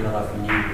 Il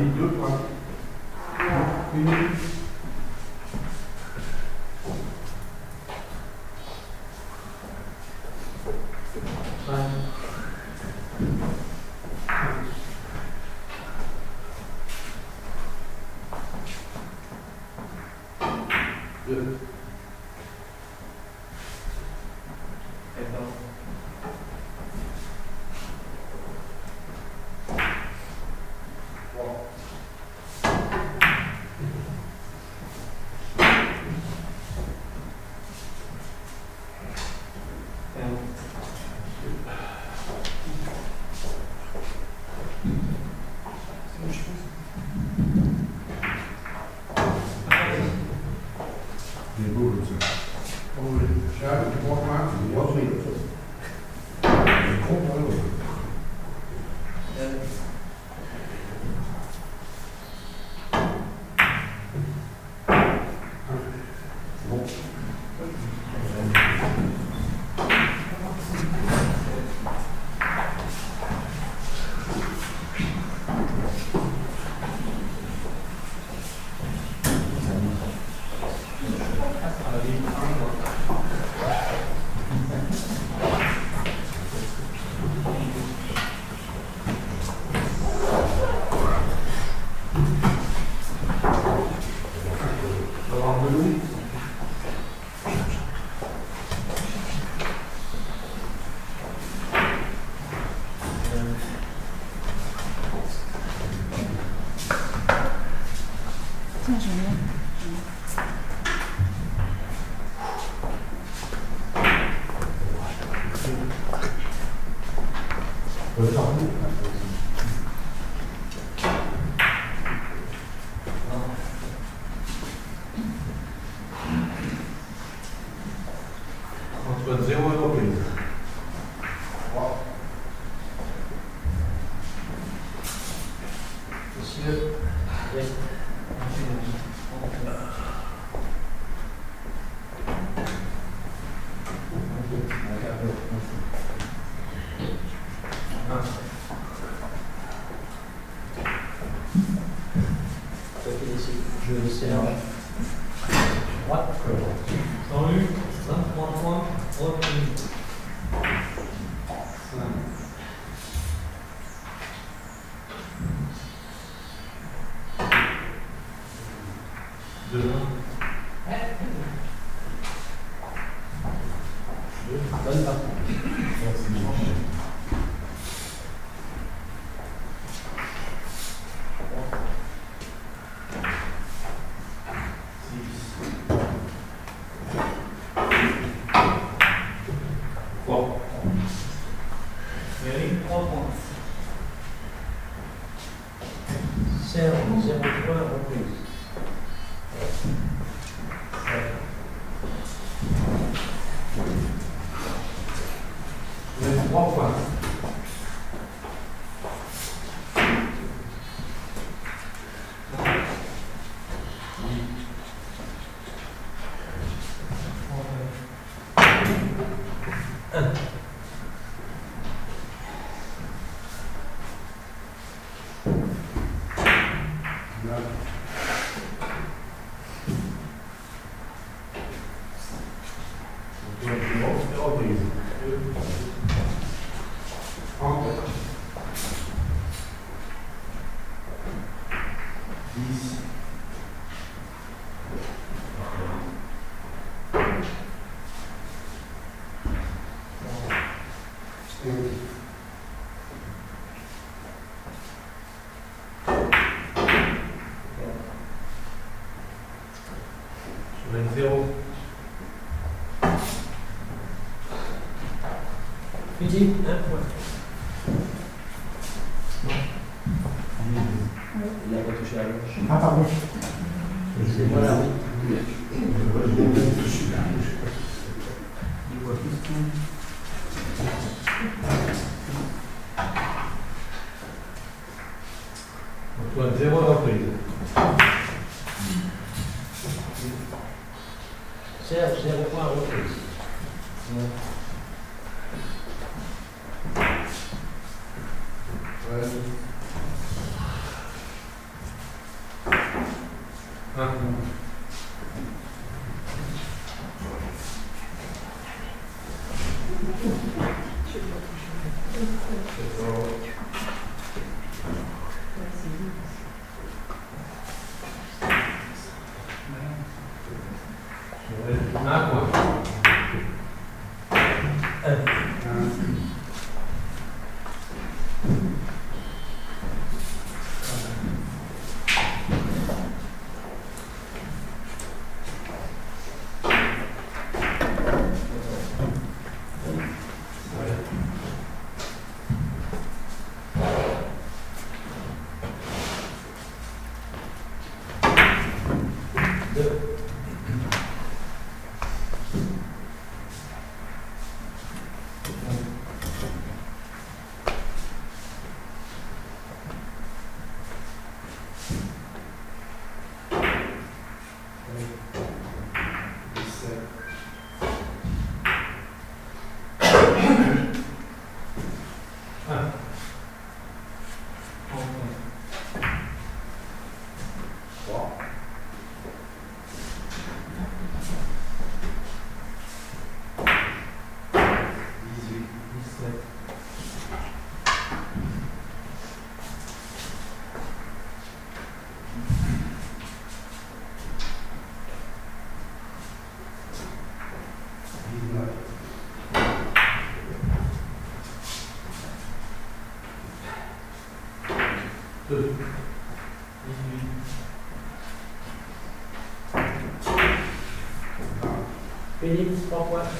Deux Sabe? De forma. Philippe, un point. Il a retouché à gauche. Ah, pardon. C'est moi là, oui. Antoine, zéro reprise. Serge, zéro point, reprise. Huh? feelings for what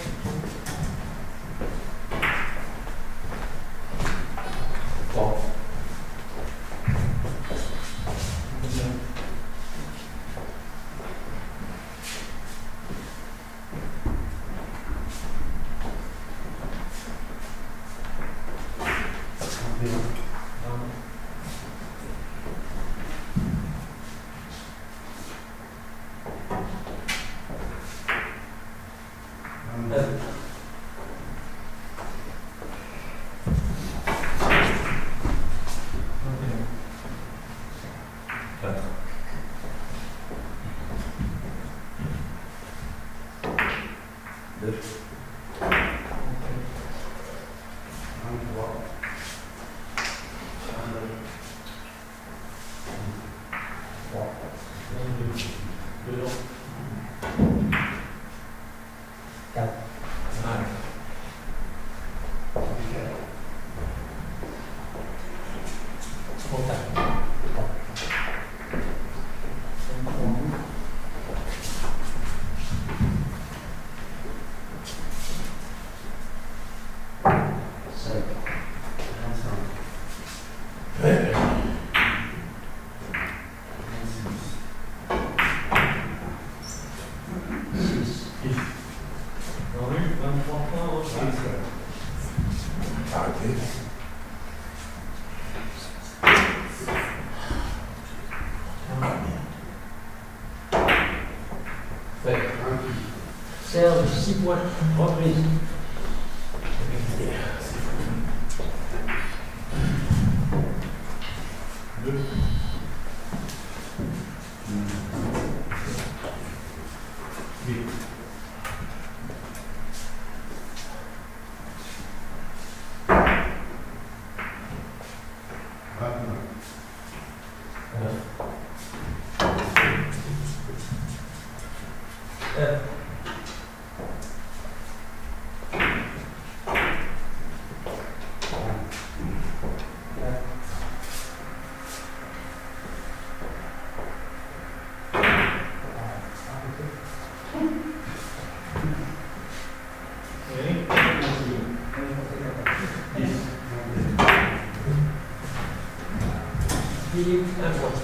Philippe, un point.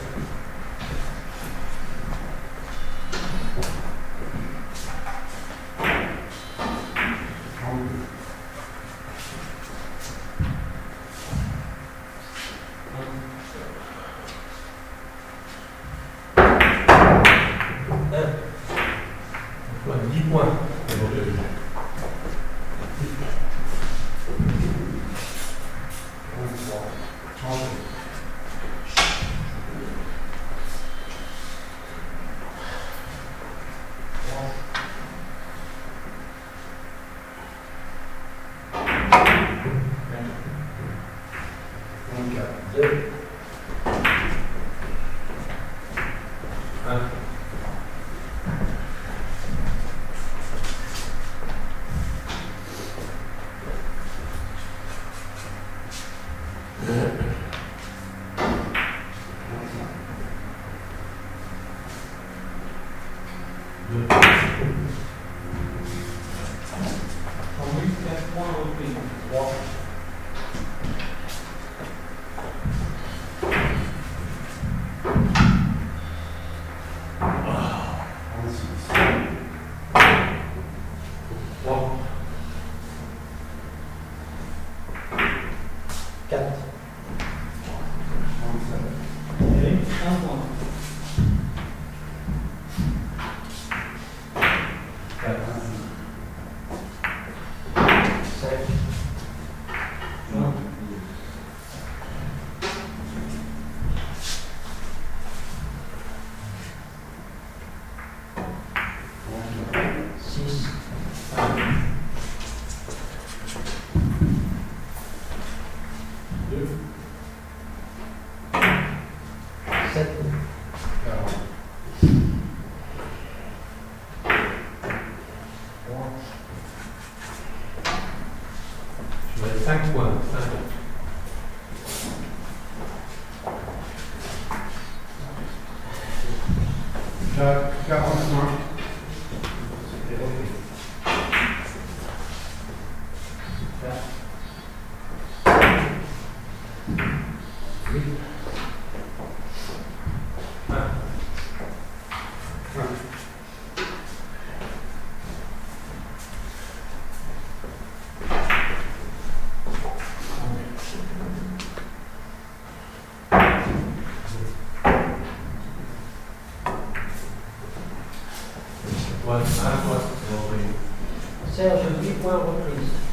Serge, 8 points reprise.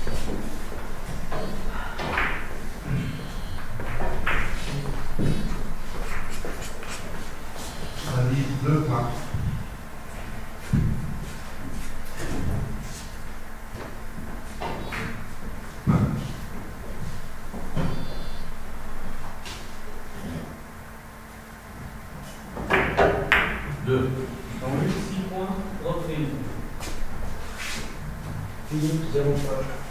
Deux. Thank you.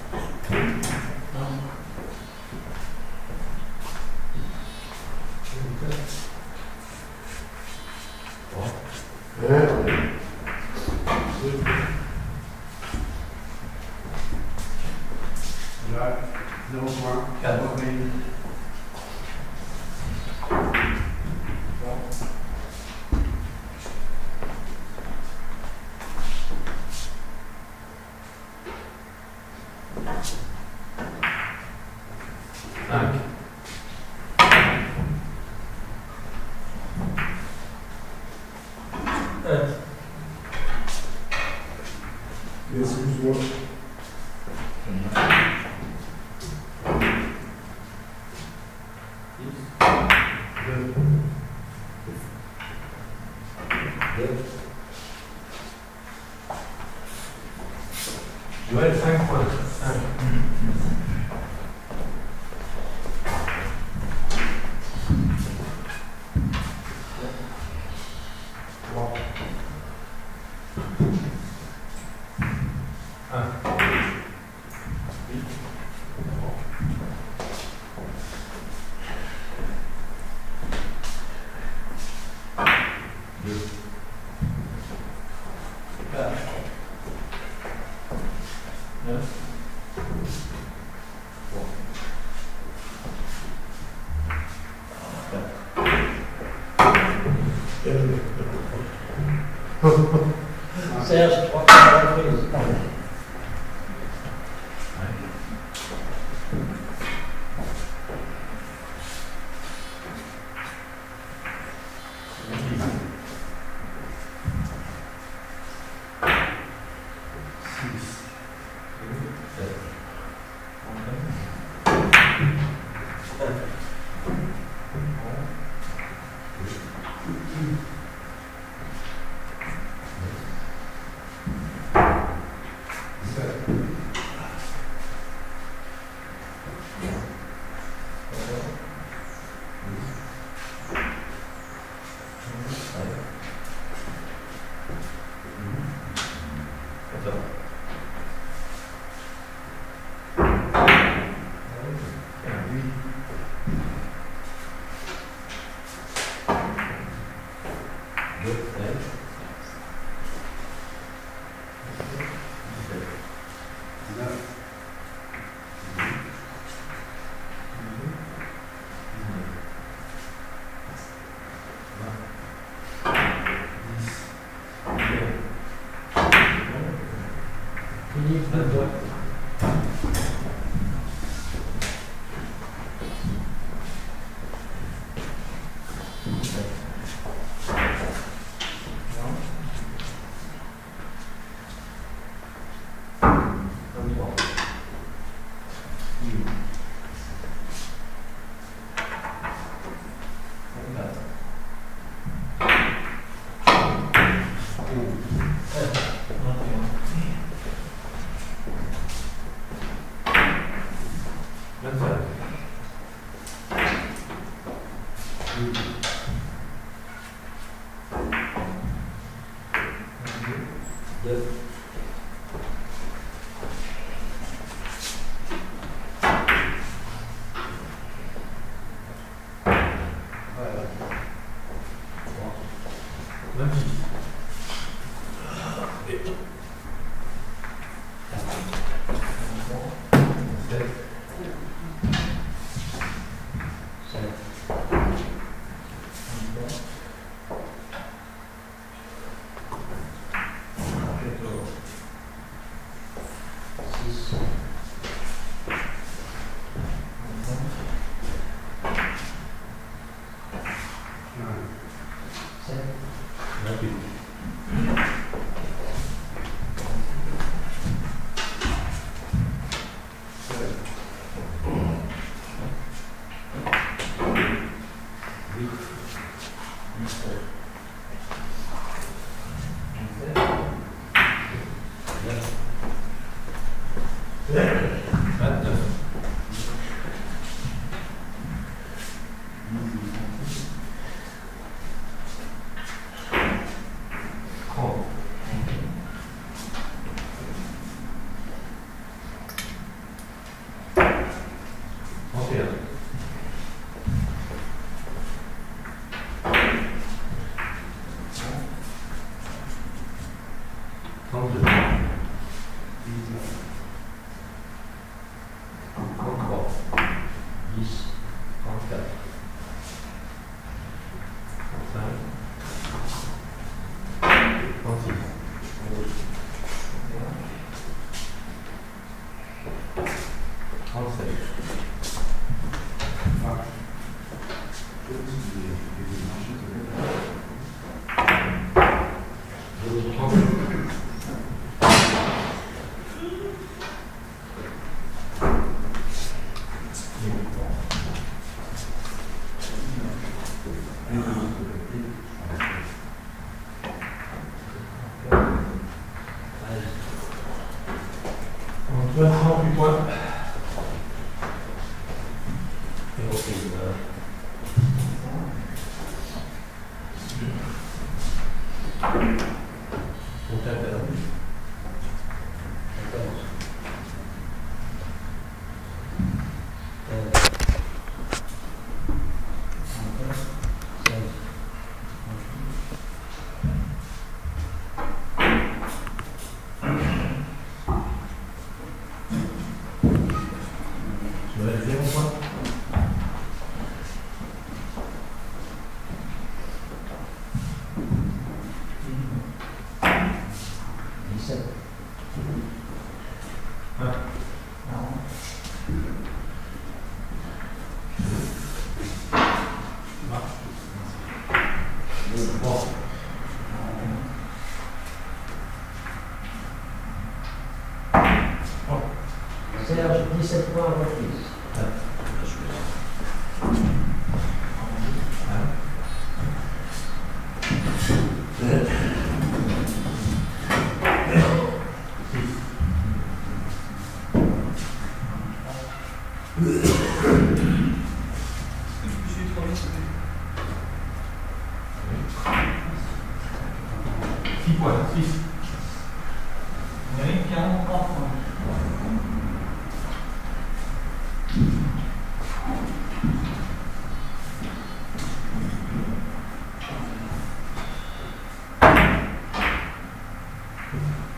Serge,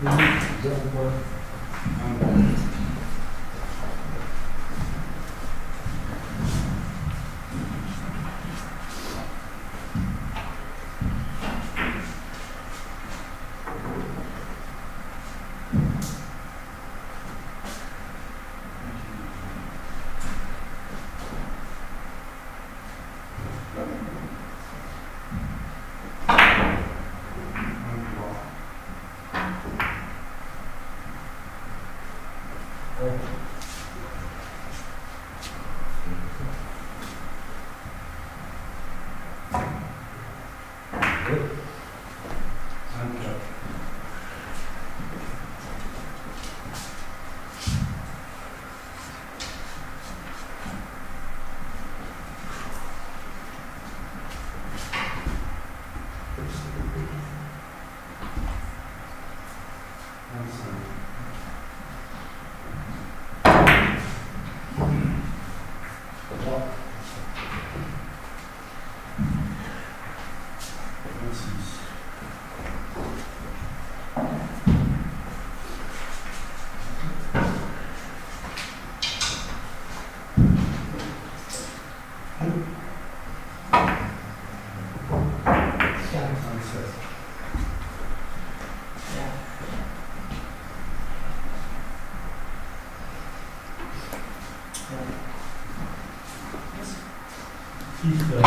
Zéro point. keep the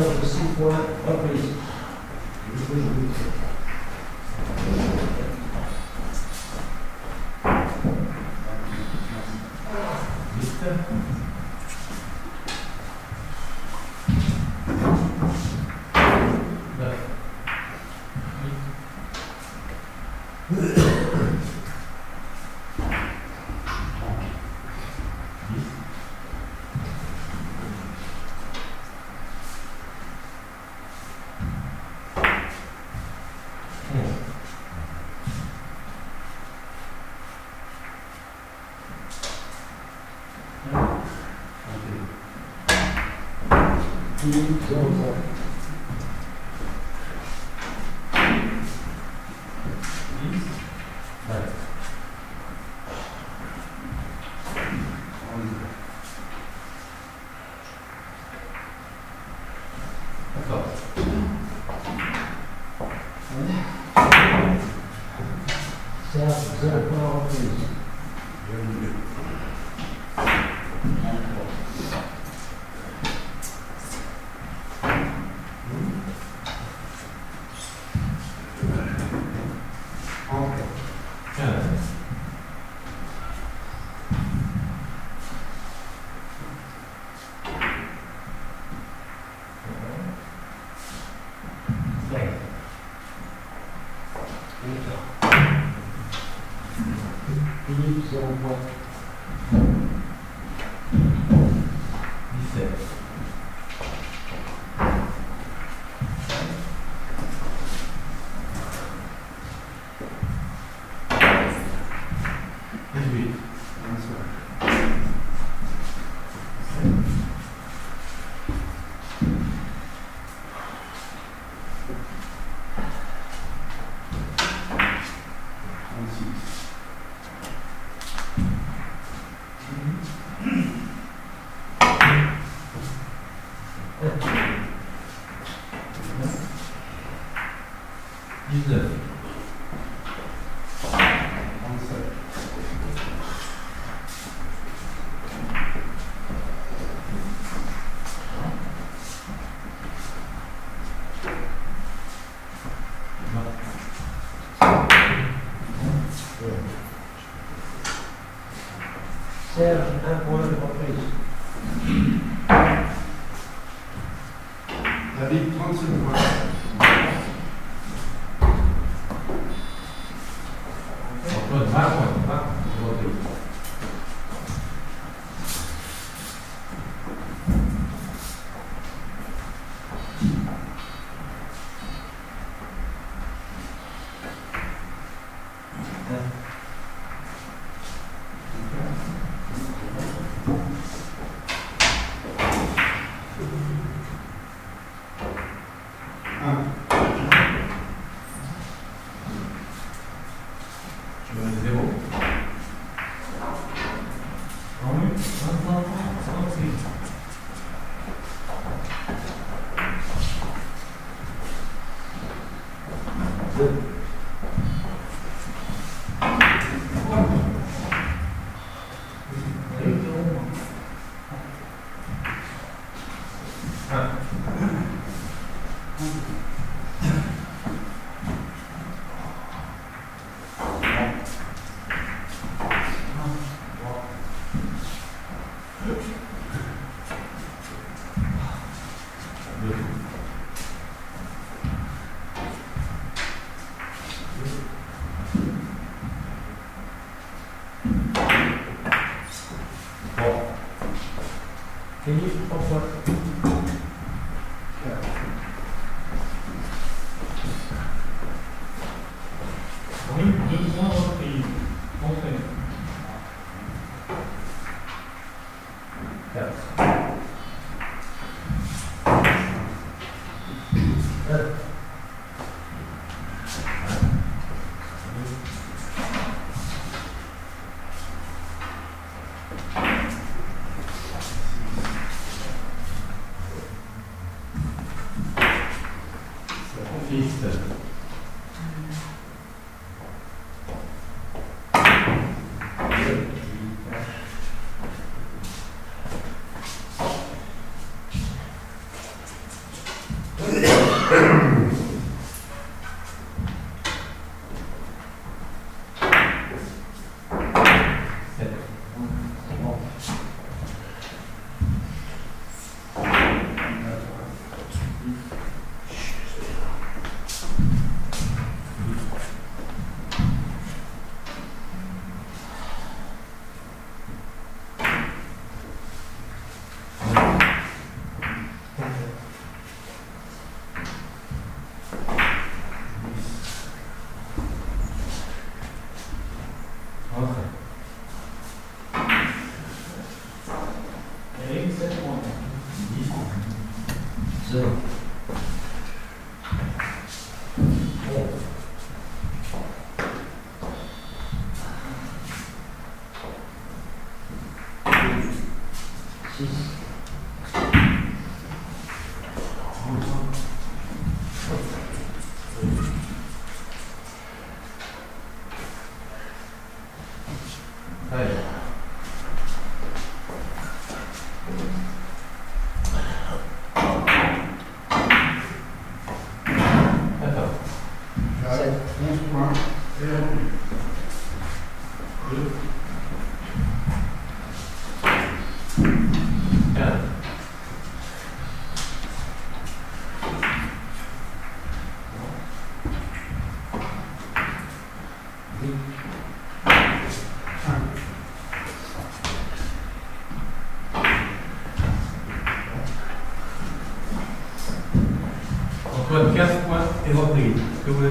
Serge, six points, reprise. Huit. Philippe, zéro 없어요. évoquer, que vous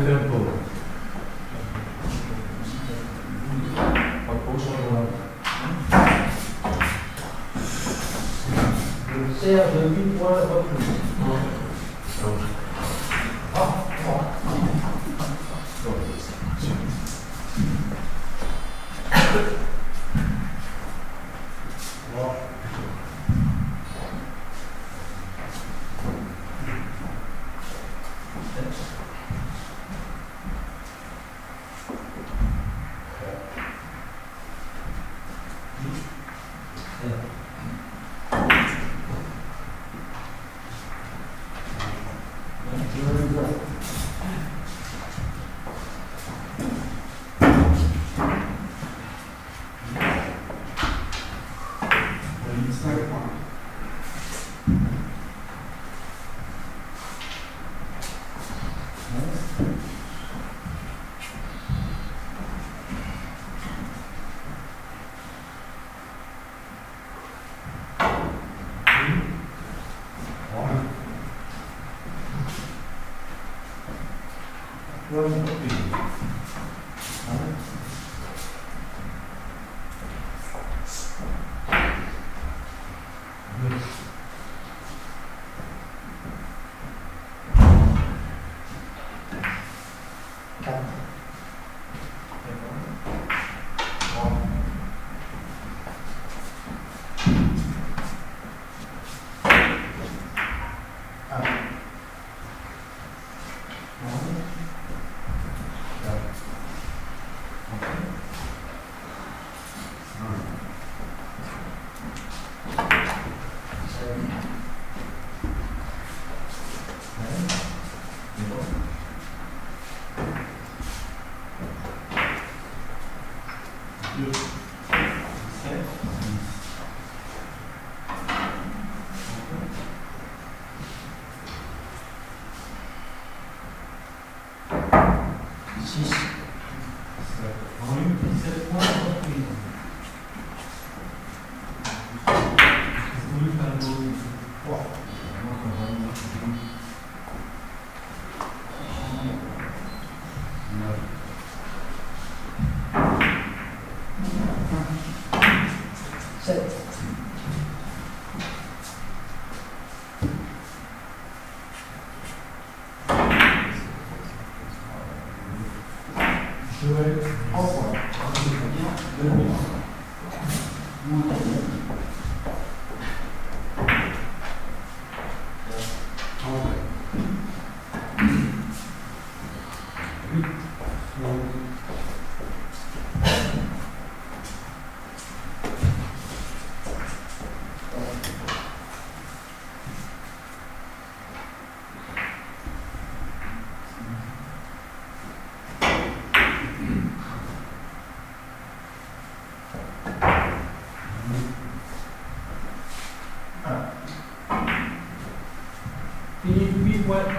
思ったです what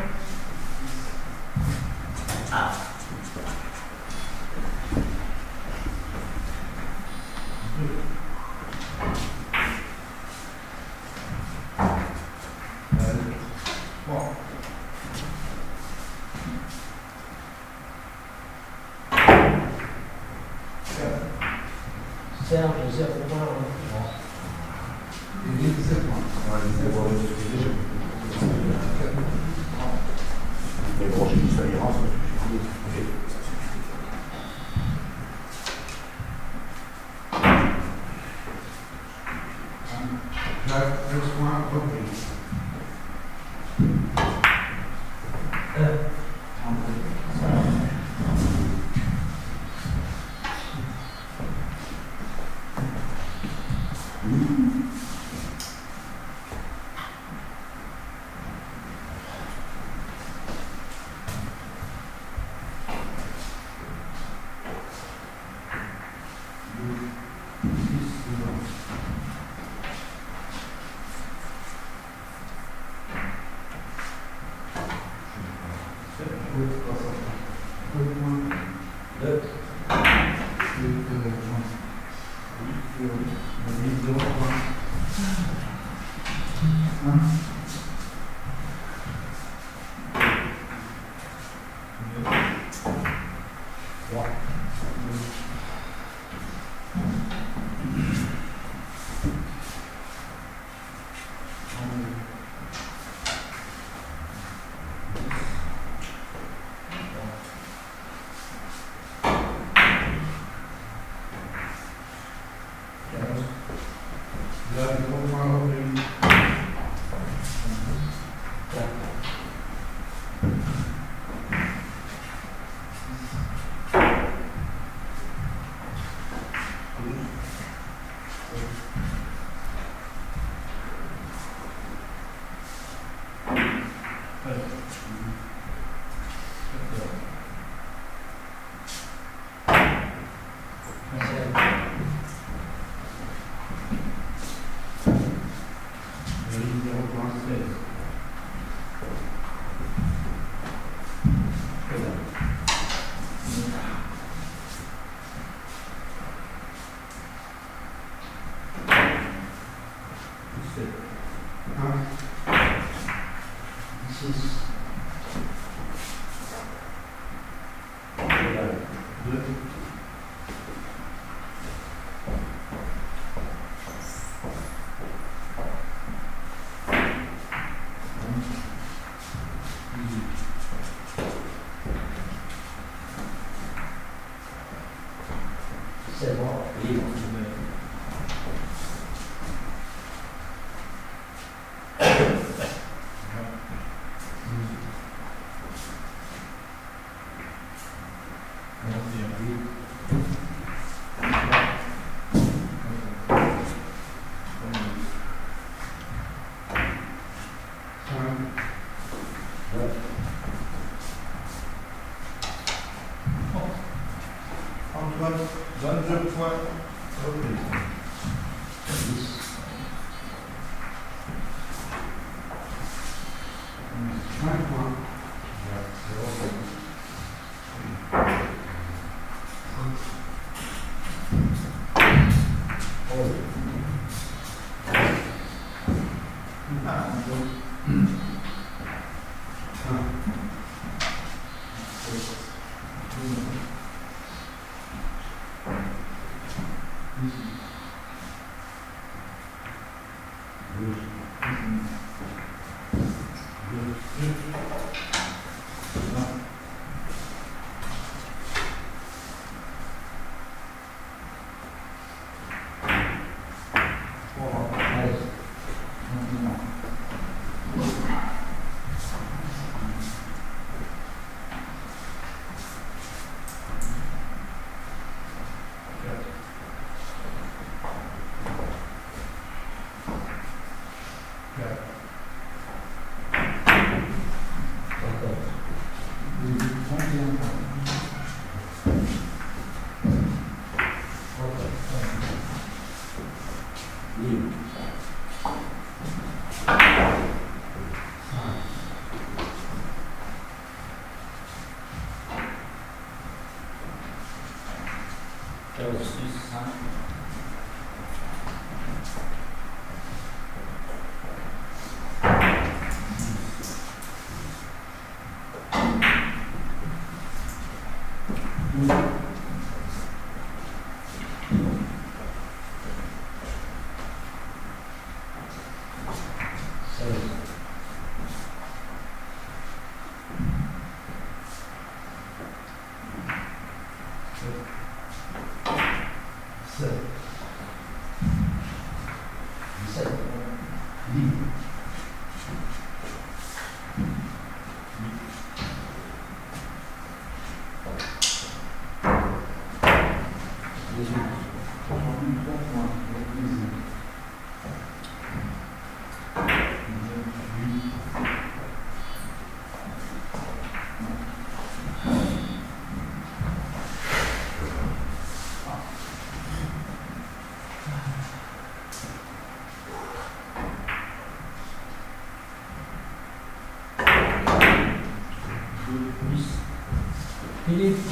need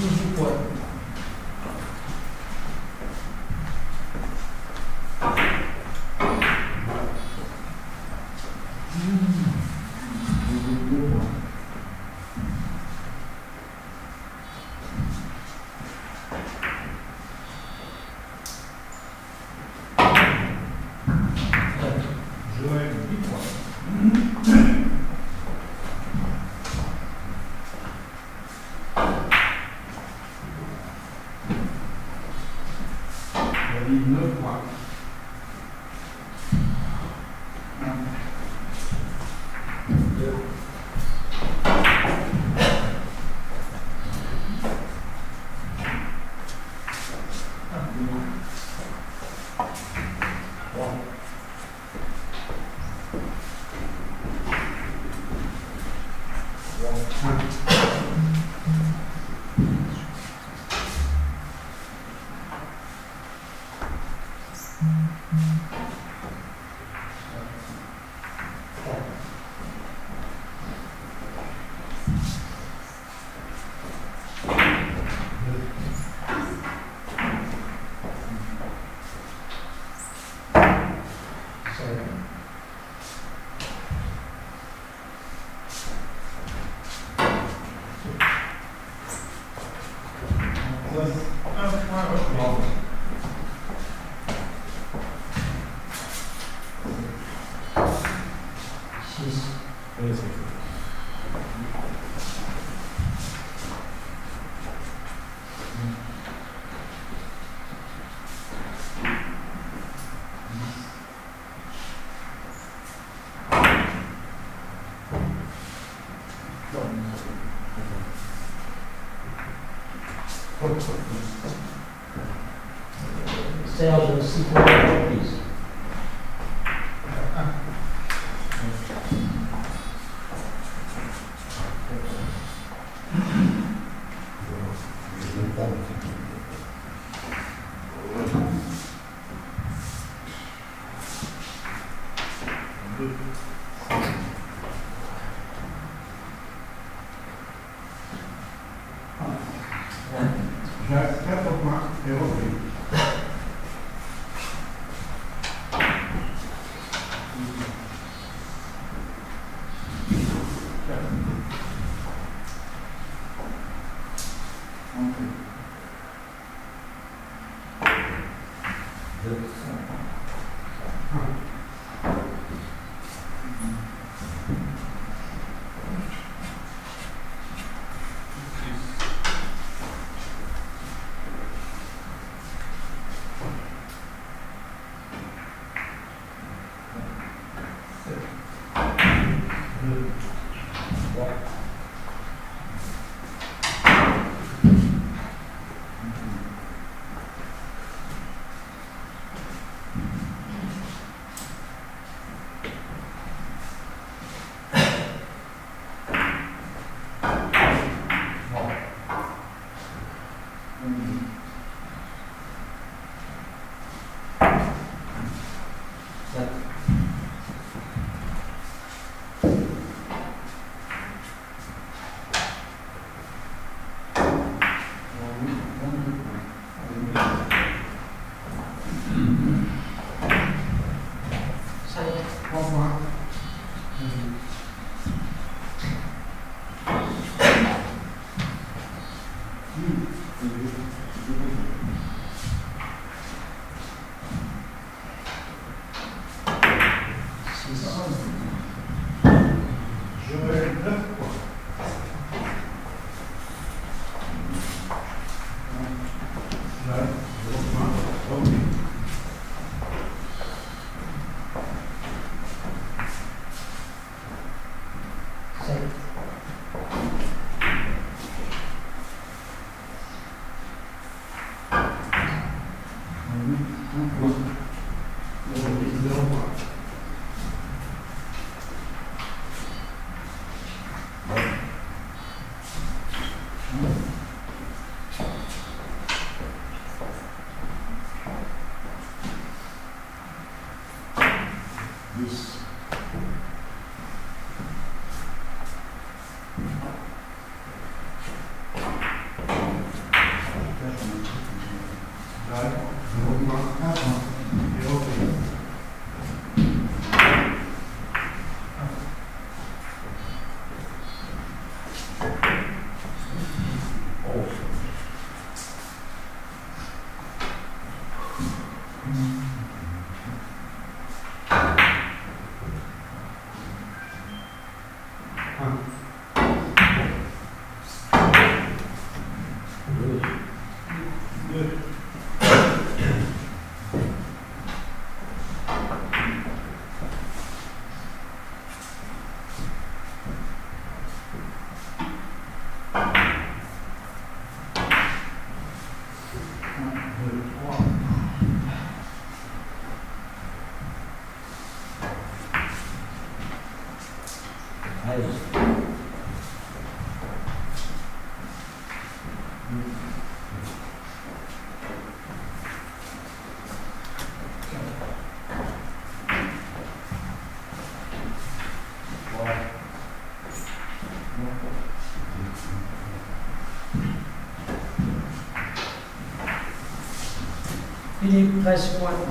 the one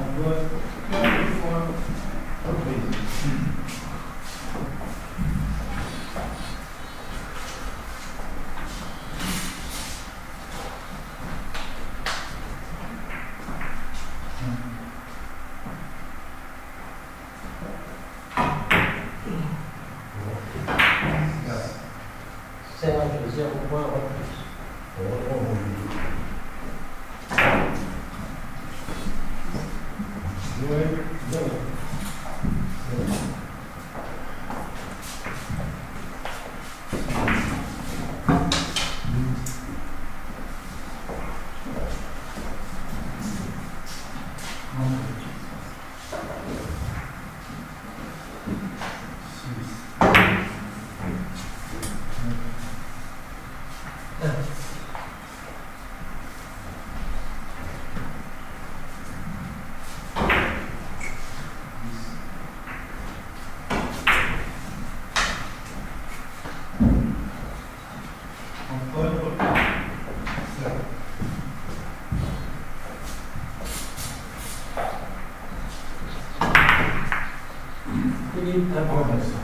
e agora.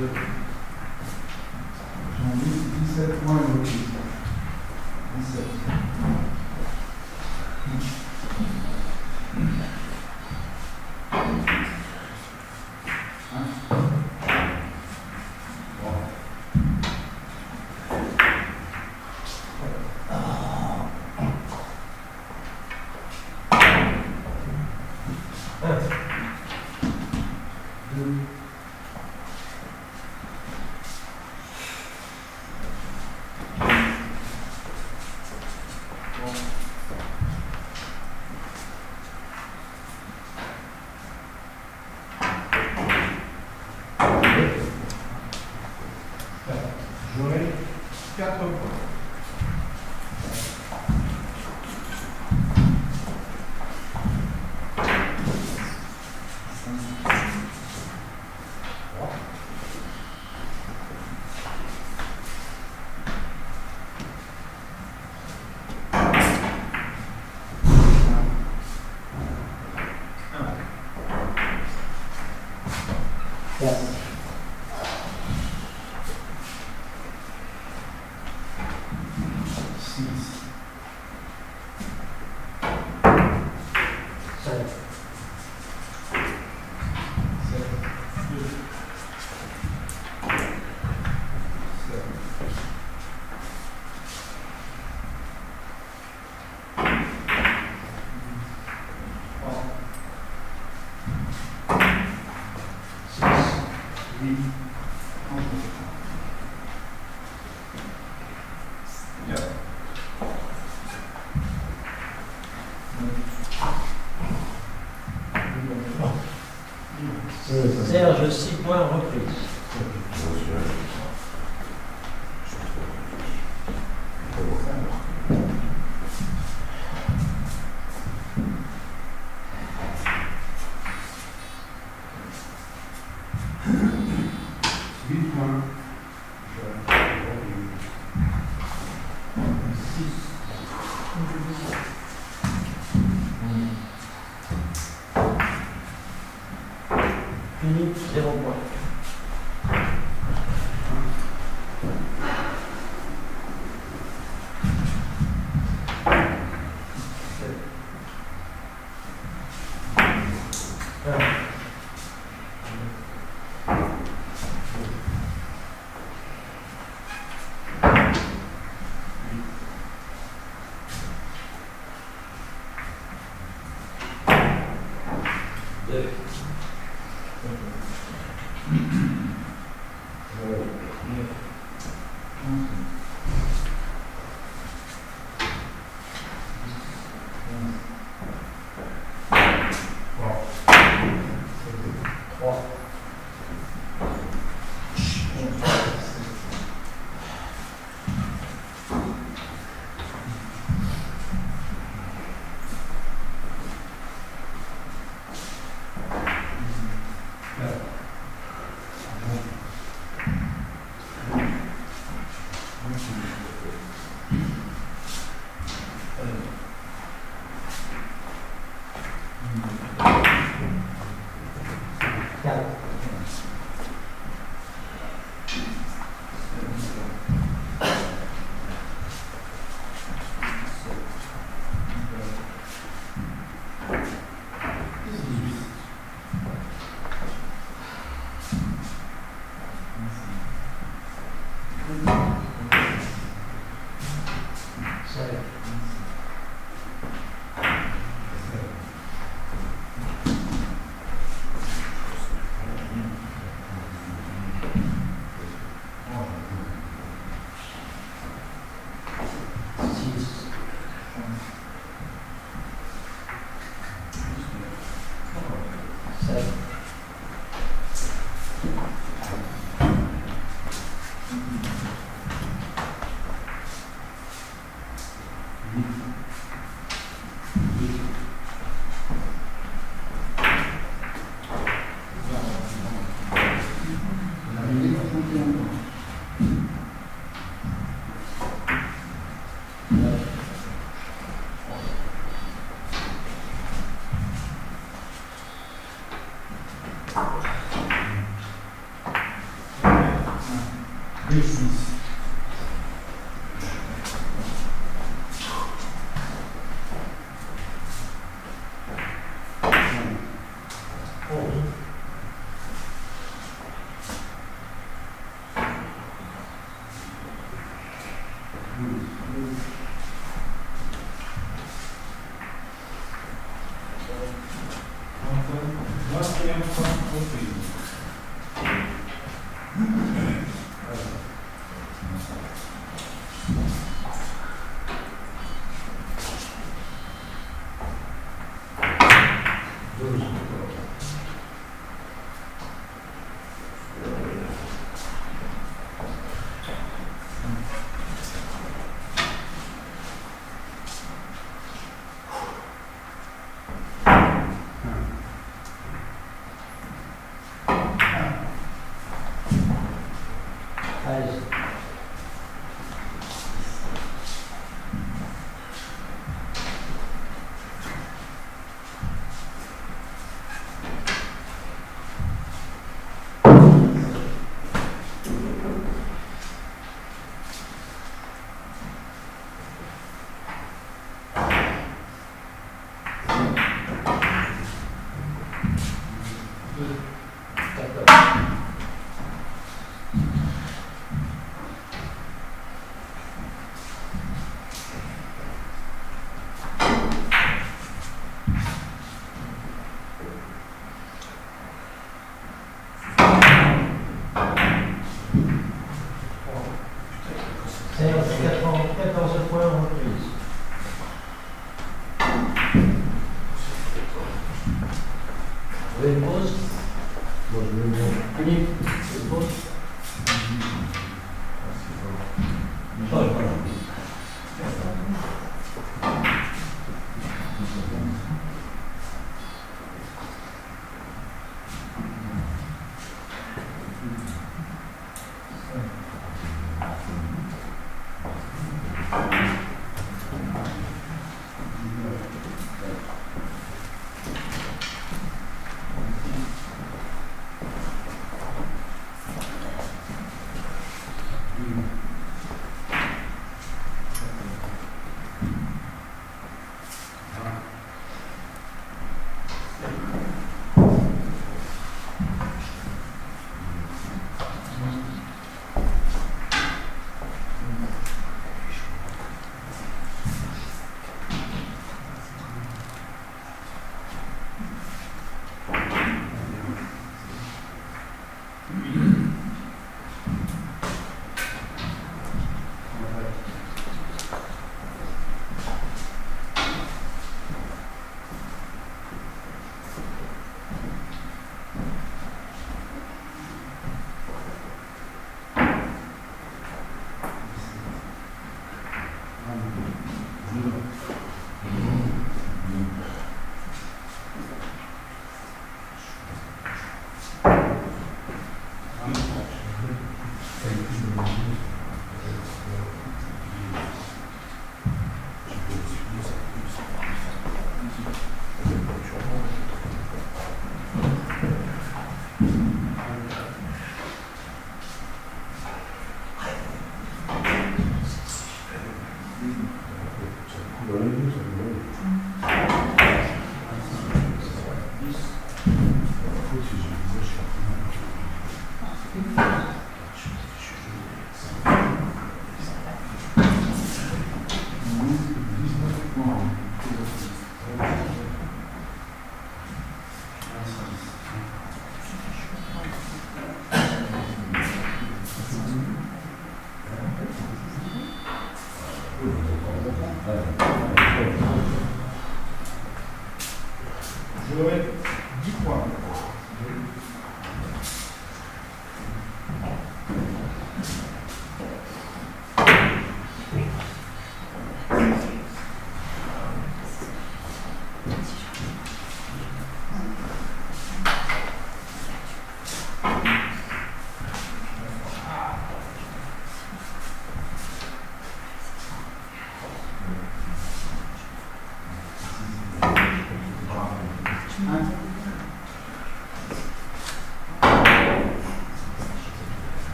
de j'en lis 17 points et 17. Serge, 6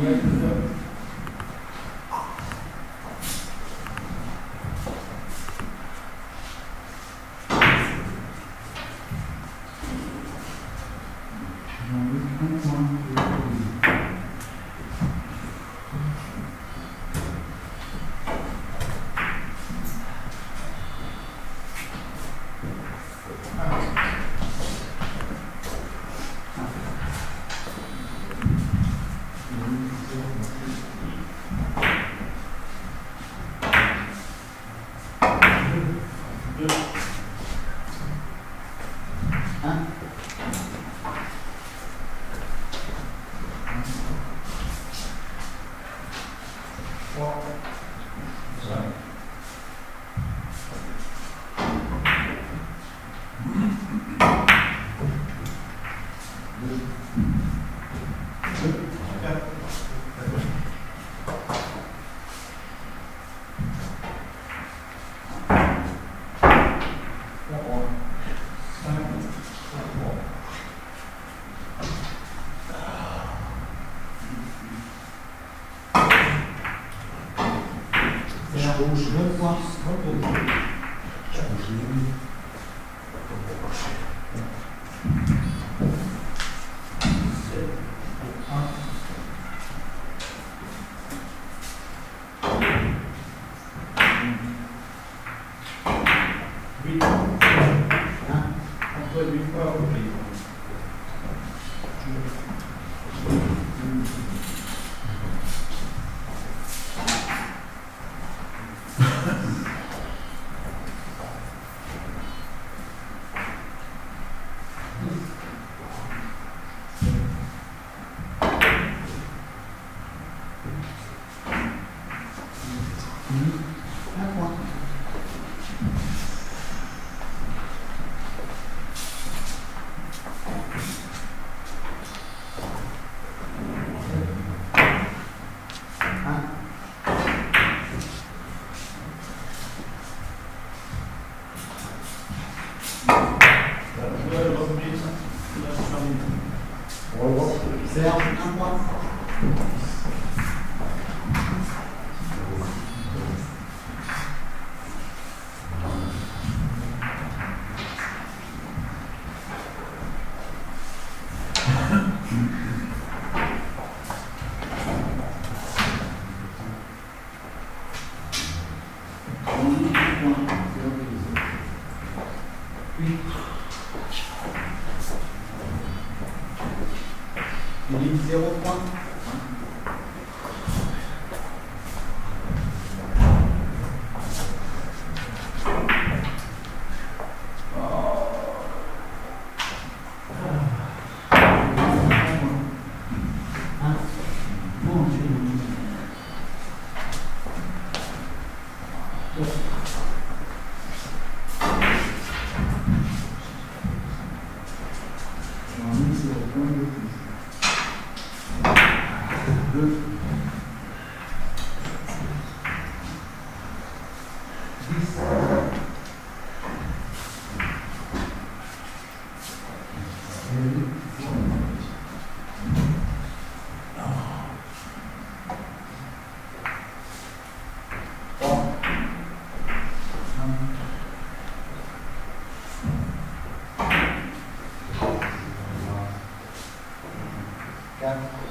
Нет. Yeah.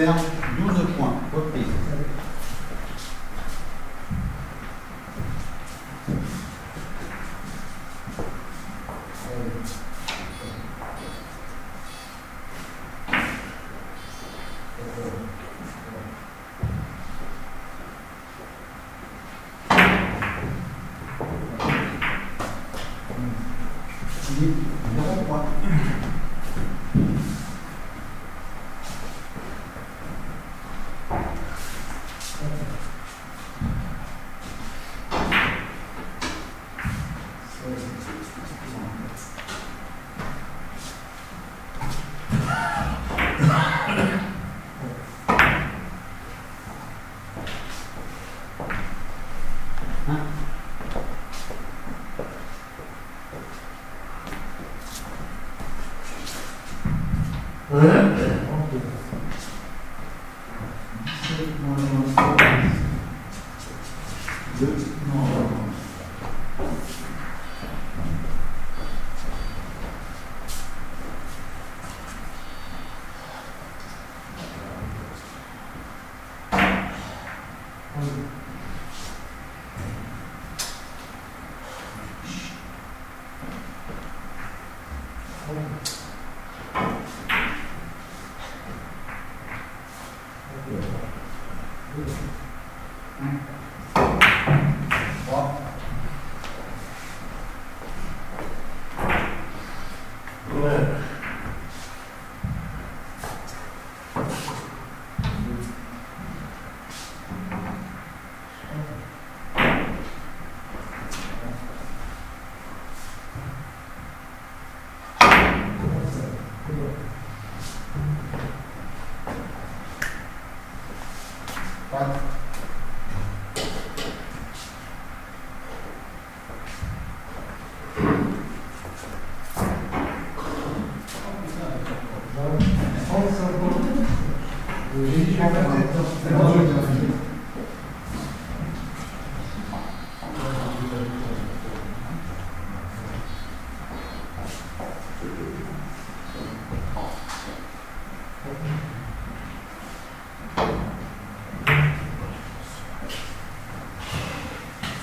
Serge,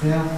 Serge,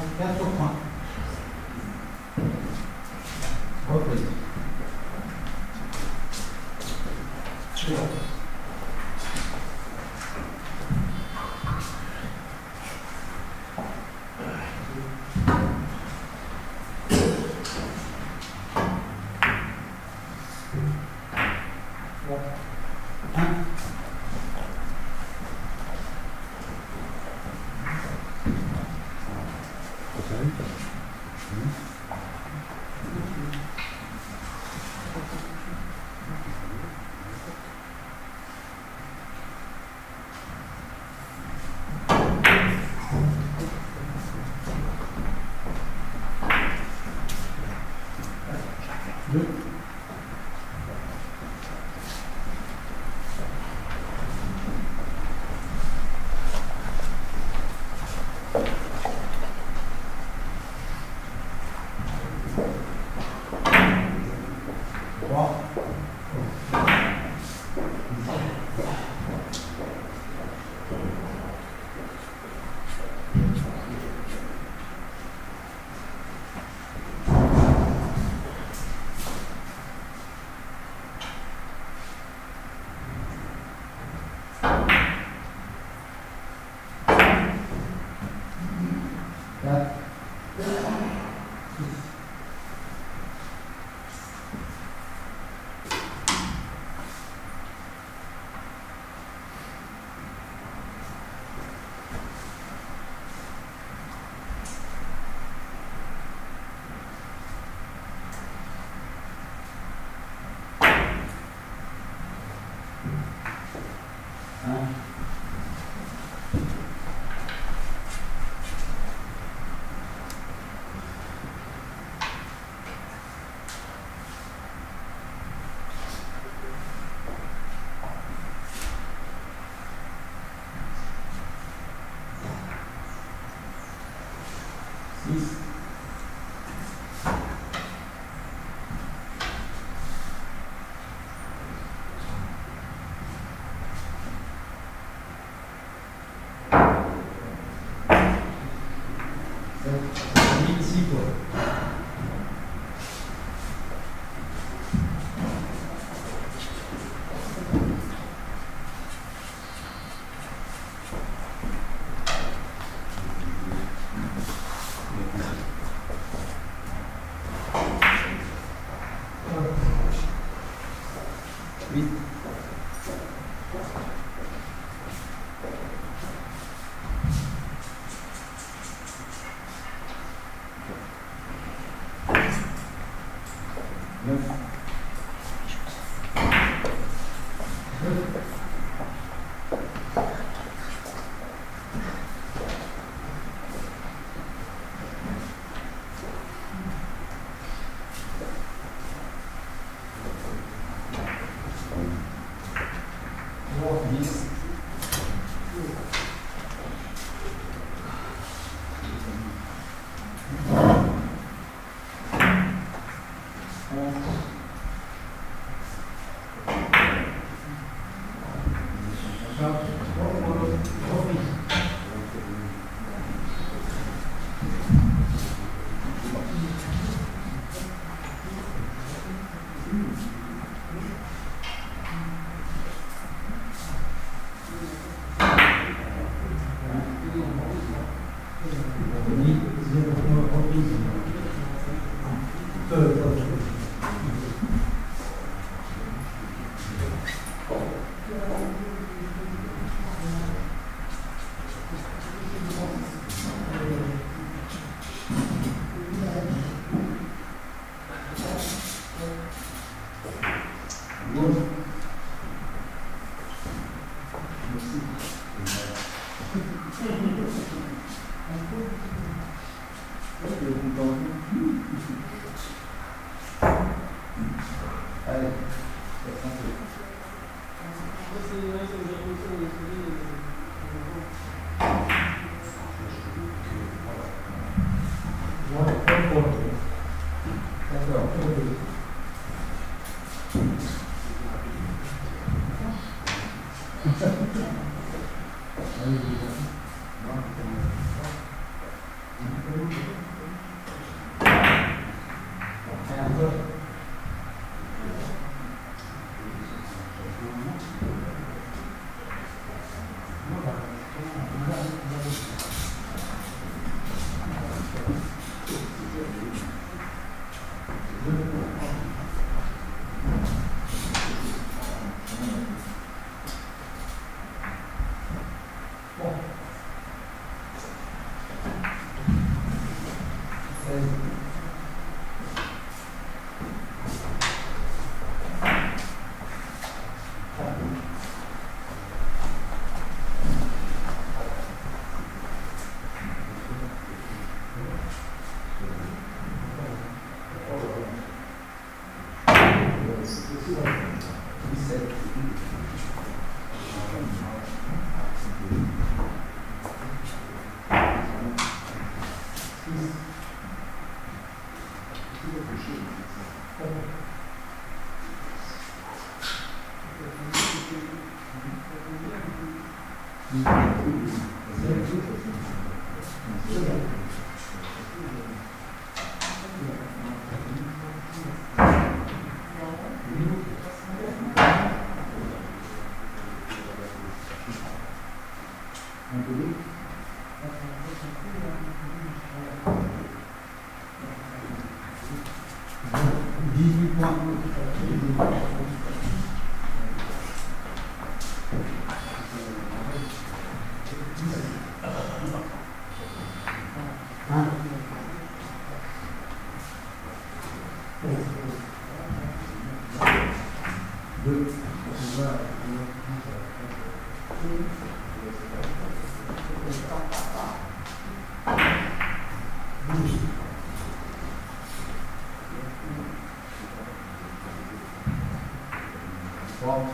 光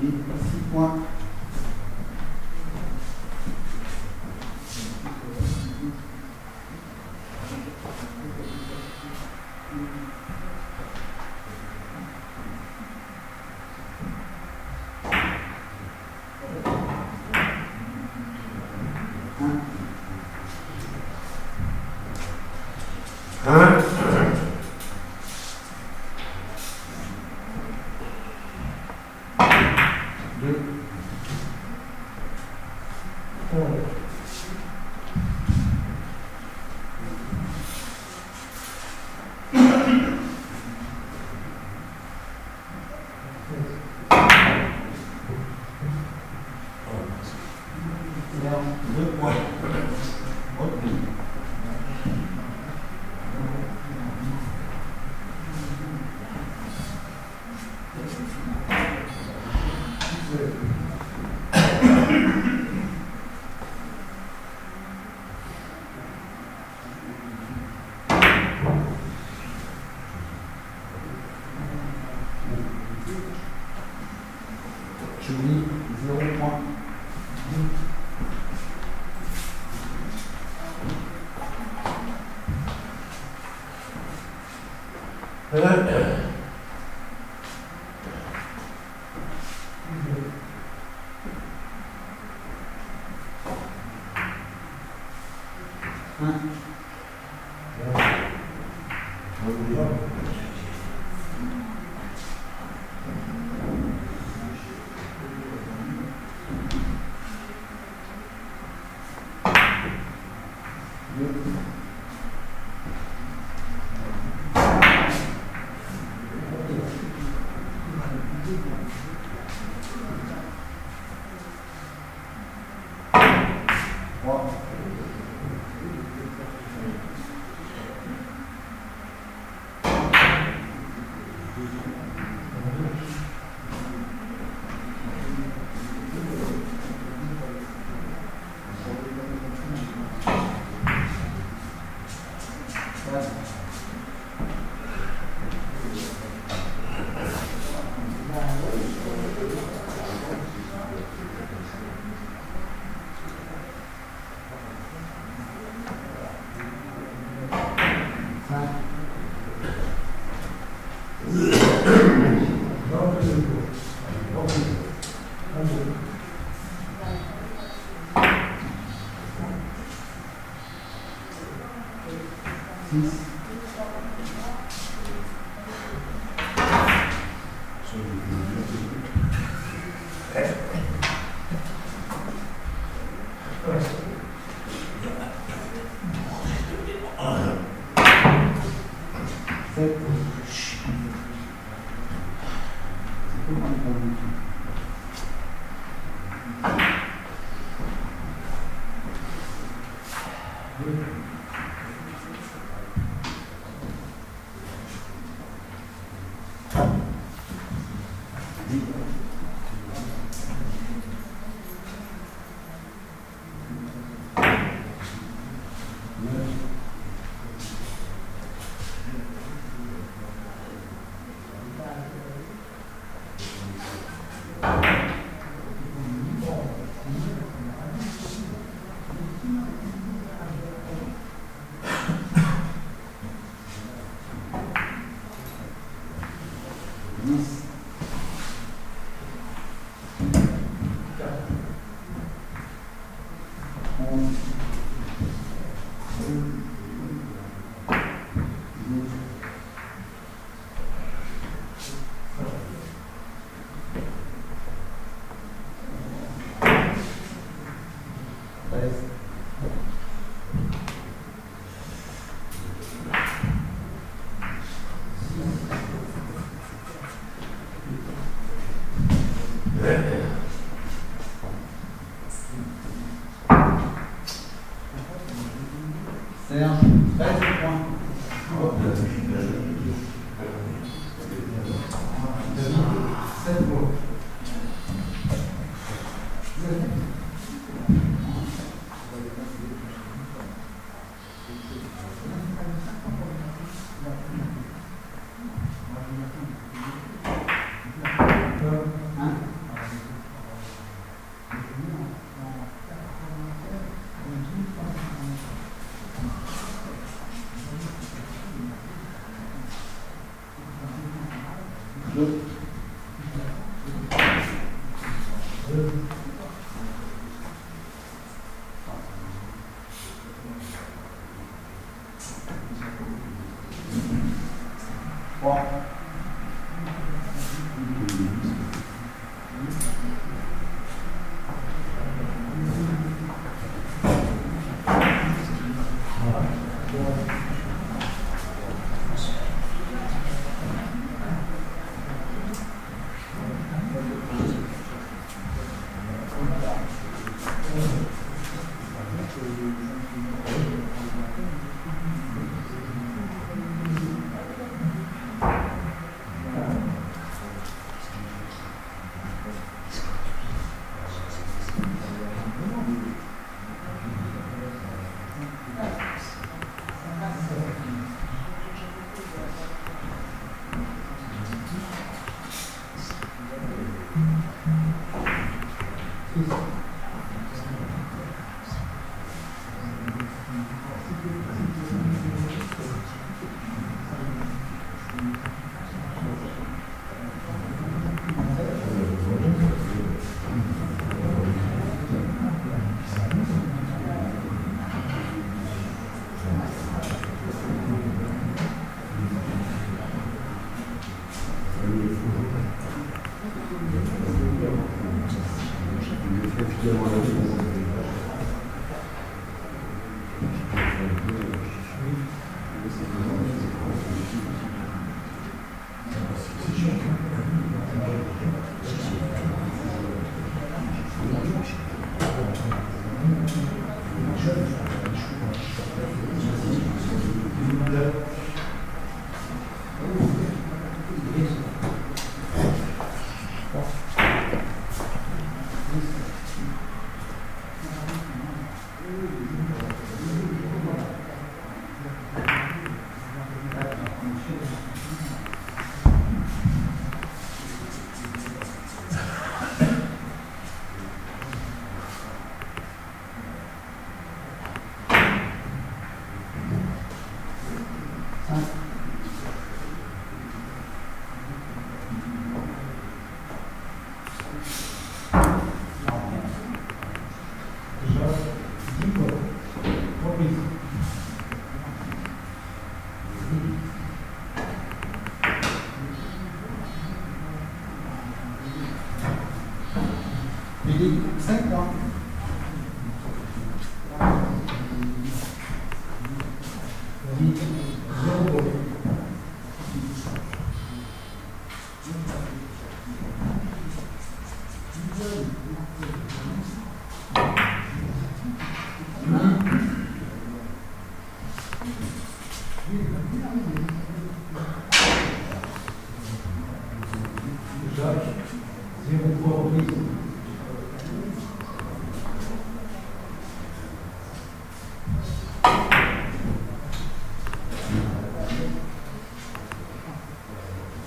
Philippe, six points.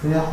Faire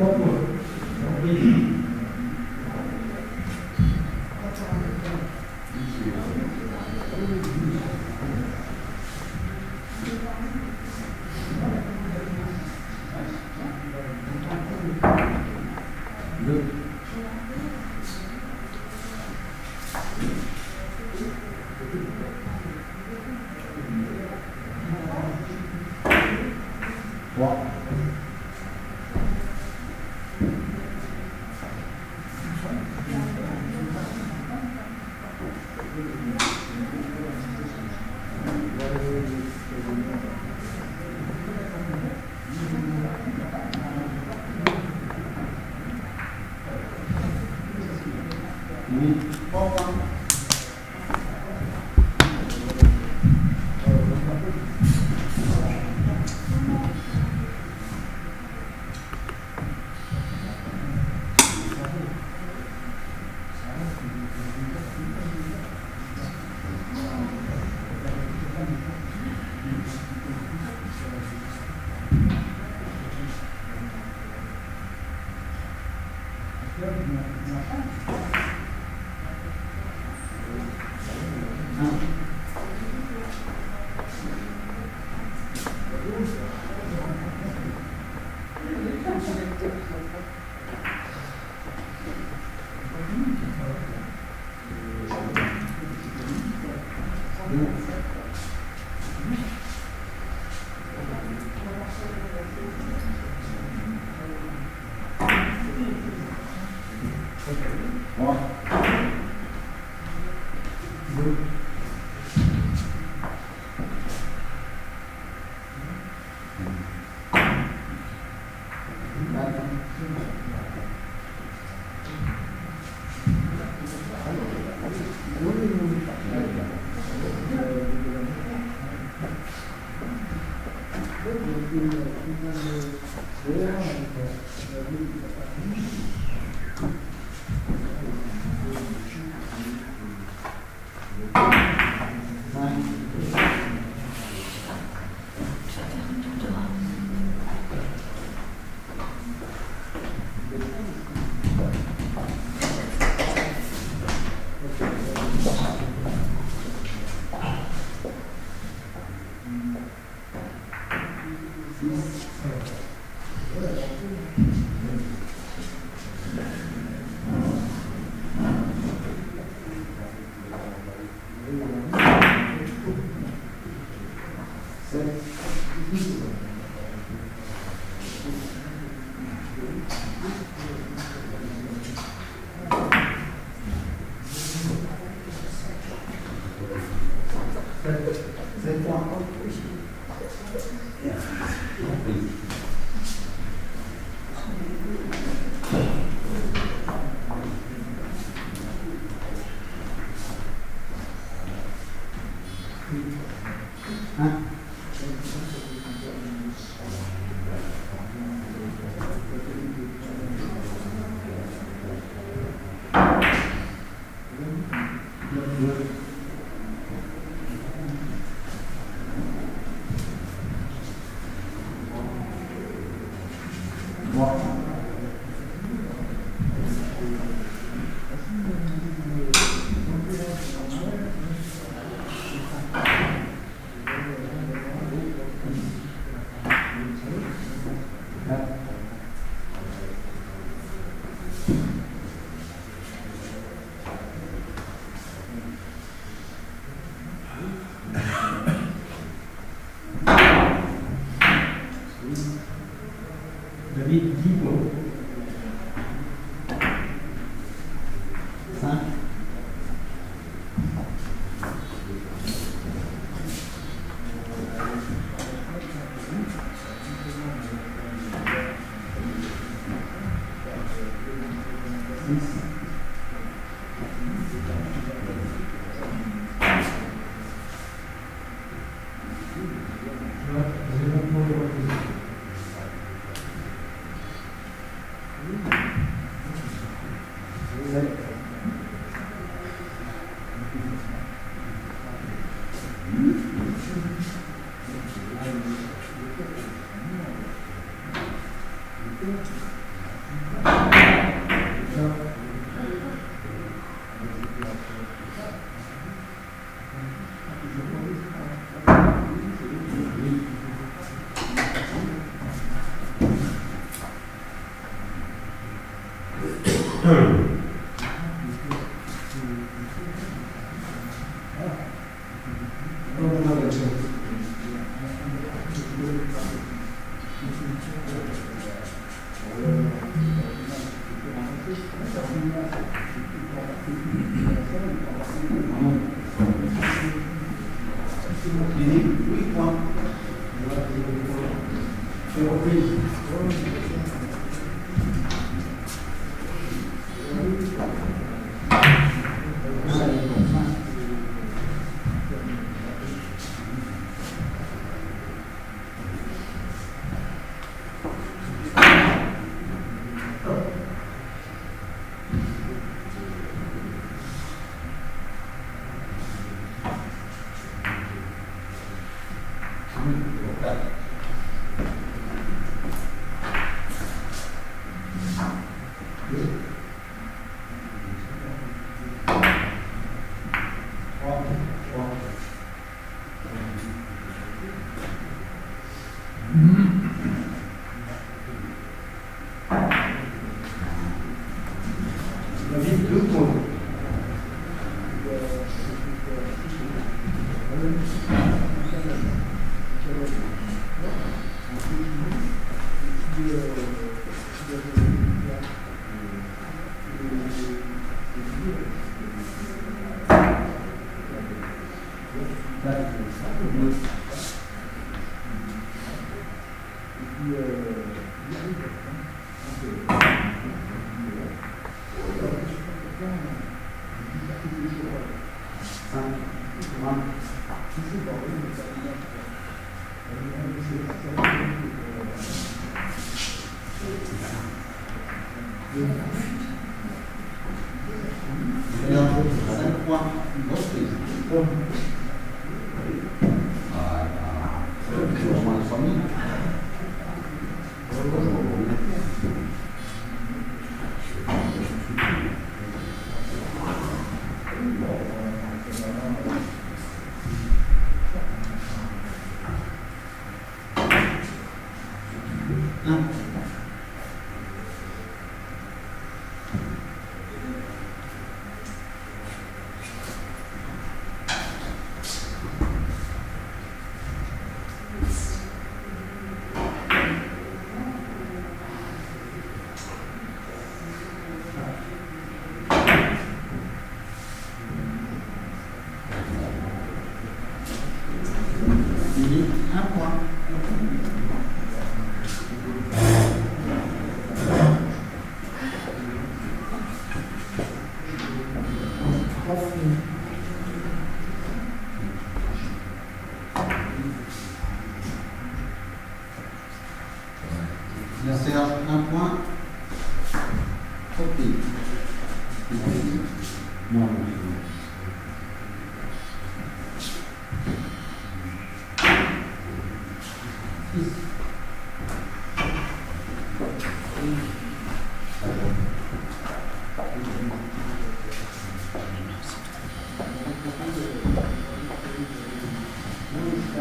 Jacques, trois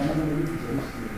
Jacques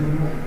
Amen.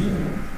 livre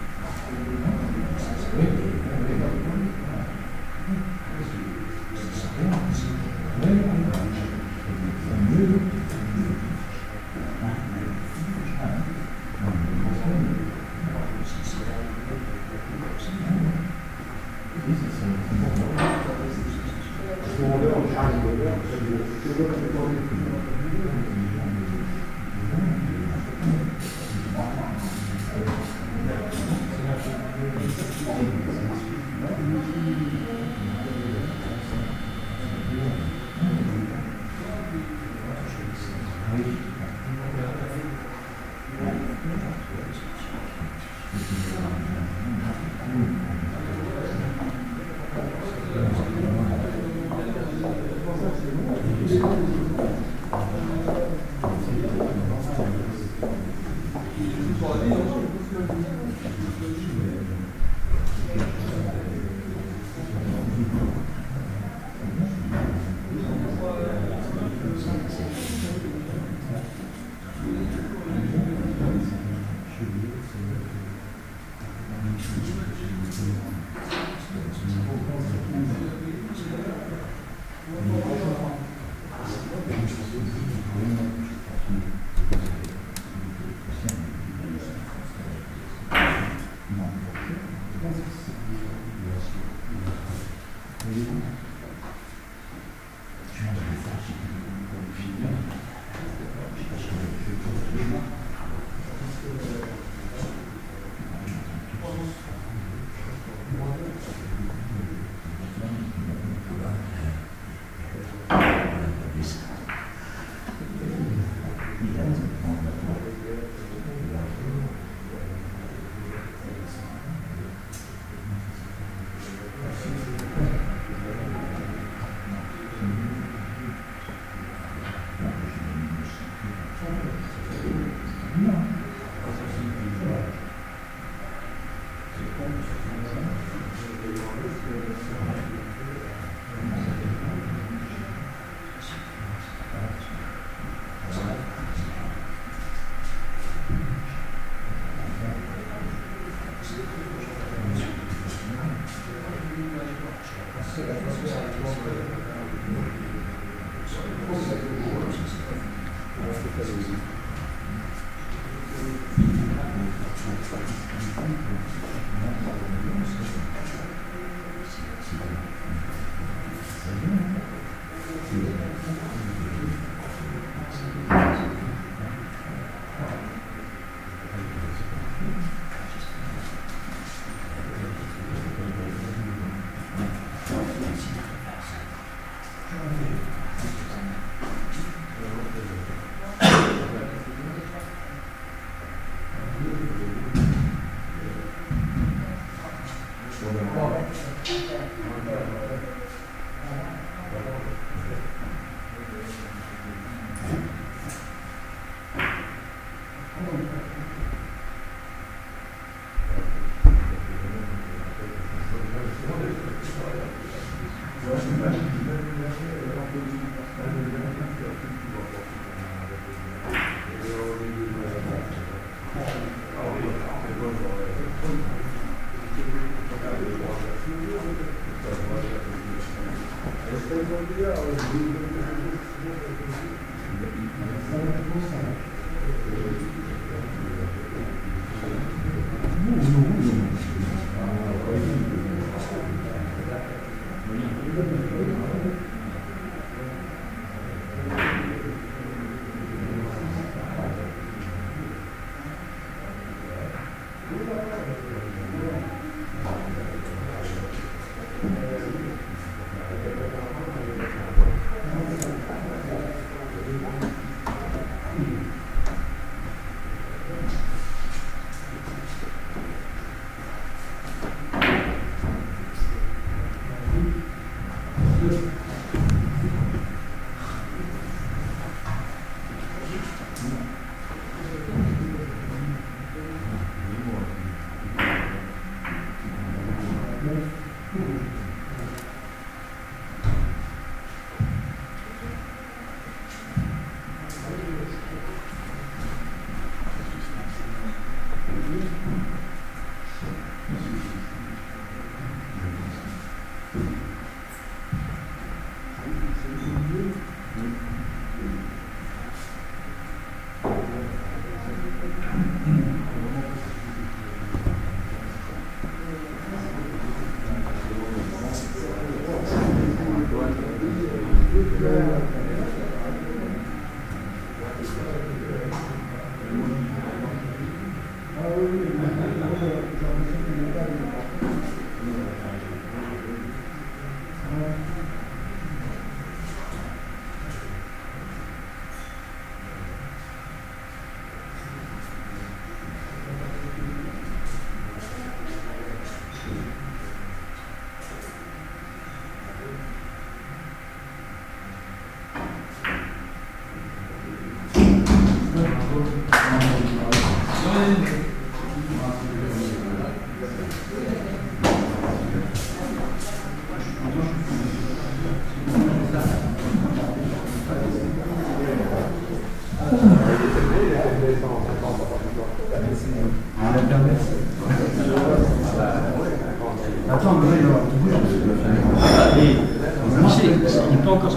de função.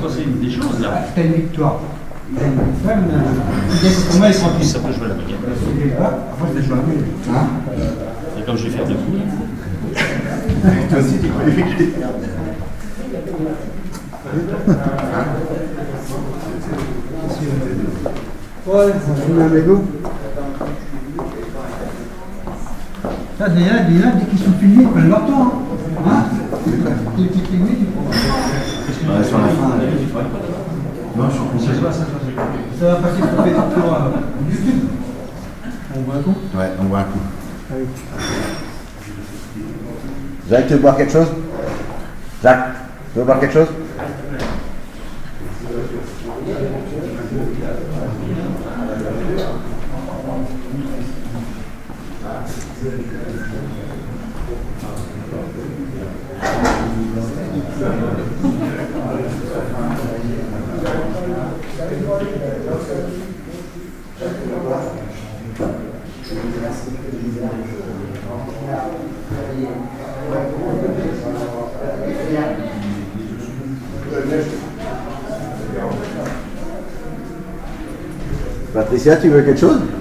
passer des choses là. Telle victoire. Pour moi, ils. Jacques, tu veux boire quelque chose? Jacques, tu veux boire quelque chose? Patricia, tu veux quelque chose?